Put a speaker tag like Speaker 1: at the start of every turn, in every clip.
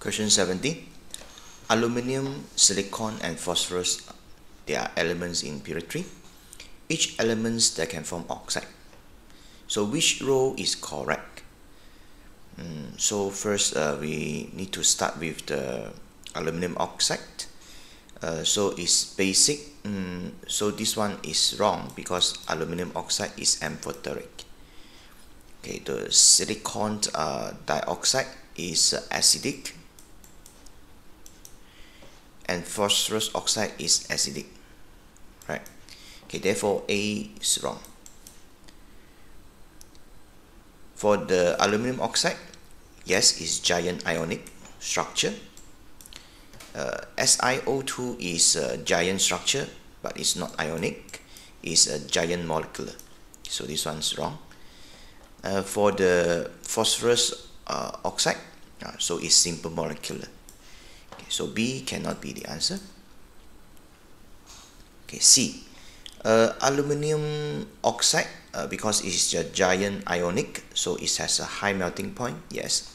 Speaker 1: Question 17. Aluminium, silicon, and phosphorus, they are elements in period 3. Each elements that can form oxide. So which row is correct? Mm, so first uh, we need to start with the aluminum oxide. Uh, so it's basic. Mm, so this one is wrong because aluminum oxide is amphoteric. Okay, the silicon uh, dioxide is acidic and phosphorus oxide is acidic. Right? Okay therefore A is wrong. For the aluminum oxide yes is giant ionic structure. Uh, SiO2 is a giant structure but it's not ionic. It's a giant molecular so this one's wrong. Uh, for the phosphorus uh, oxide uh, so it's simple molecular so B cannot be the answer. Okay, C. Uh, aluminium oxide, uh, because it's a giant ionic, so it has a high melting point, yes.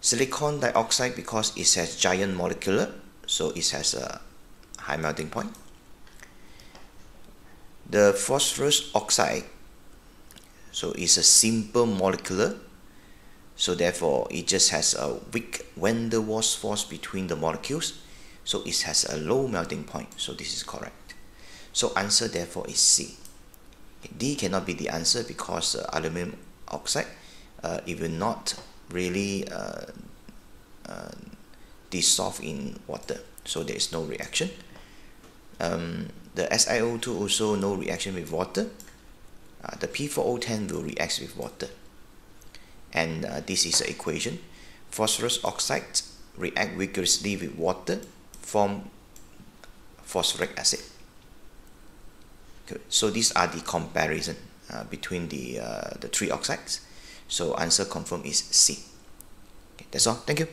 Speaker 1: Silicon dioxide, because it has giant molecular, so it has a high melting point. The phosphorus oxide, so it's a simple molecular, so therefore it just has a weak van der Waals force between the molecules so it has a low melting point. So this is correct. So answer therefore is C. D cannot be the answer because uh, aluminum oxide uh, it will not really uh, uh dissolve in water. So there is no reaction. Um, the SiO2 also no reaction with water. Uh, the P4O10 will react with water and uh, this is the equation. Phosphorus oxide react vigorously with water form phosphoric acid. So these are the comparison uh, between the uh, the three oxides. So answer confirm is C. Okay, that's all. Thank you